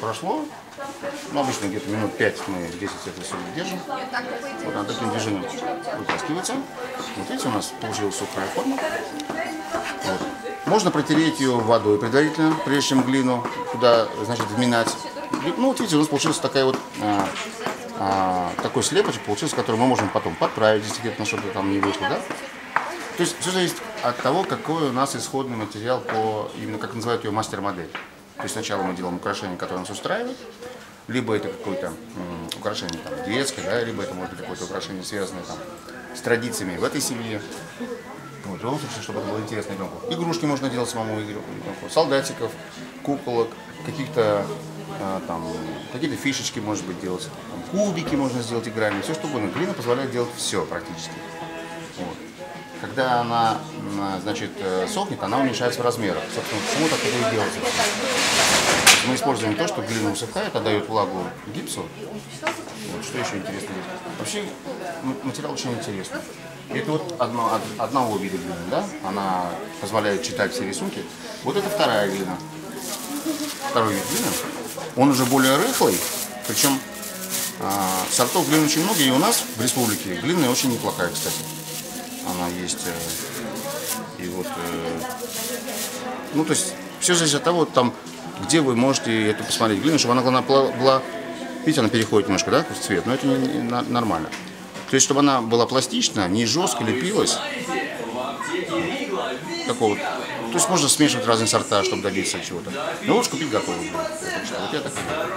прошло. Ну, обычно где-то минут 5 мы 10 это все держим. Вот она таким движением вытаскивается. Вот видите, у нас получилась сухая форма. Вот. Можно протереть ее водой предварительно, прежде чем глину туда, значит, вминать. Ну, вот видите, у нас получилась такая вот а, а, такой слепочек получился, который мы можем потом подправить, если где-то на что-то там не вышло, да? То есть все зависит от того, какой у нас исходный материал по, именно как называют ее мастер-модель. То есть сначала мы делаем украшение, которое нас устраивает, либо это какое-то украшение там, детское, да, либо это может быть какое-то украшение, связанное там, с традициями в этой семье. Вот, в случае, чтобы это было интересно ребенку. Игрушки можно делать самому ребенку, солдатиков, куколок, каких-то а, там, какие-то фишечки, может быть, делать, там, кубики можно сделать игральные, все что угодно. Глина позволяет делать все практически. Вот. Когда она, значит, э, сохнет, она уменьшается в размерах. Собственно, почему так это и делается? Мы используем то, что глина усыхает, отдает влагу гипсу. Вот, что еще интересно? Вообще материал очень интересный. Это вот одно, од- одного вида глины, да? Она позволяет читать все рисунки. Вот это вторая глина. Второй вид глины. Он уже более рыхлый, причем а, сортов глины очень много, и у нас в республике глина очень неплохая, кстати. Она есть. э, И вот, э, ну, то есть, все зависит от того, там, где вы можете эту посмотреть глину, чтобы она главное, была, видите, она переходит немножко, да, в цвет, но это не, не нормально. То есть, чтобы она была пластична, не жестко лепилась, такого, вот. то есть можно смешивать разные сорта, чтобы добиться чего-то. Но лучше купить готовую. Так что вот я так делаю.